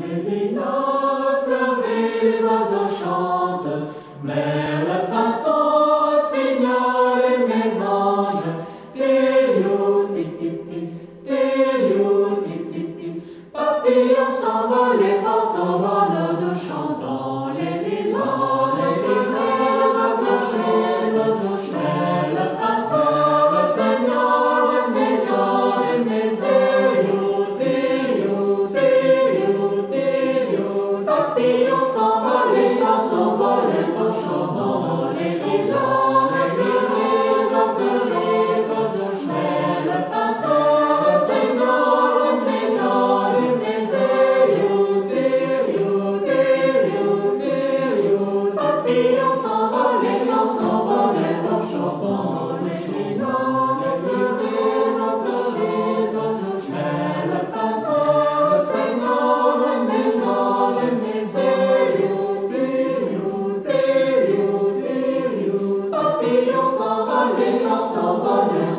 Les linots, le fleuve et les oiseaux chantent, mais le pinceau, votre seigneur et mes anges, téliou, titi, téliou, titi, papy, s'envolait. Poppy. Lord, and also Lord now.